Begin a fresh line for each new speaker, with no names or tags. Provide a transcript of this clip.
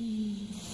Hmm.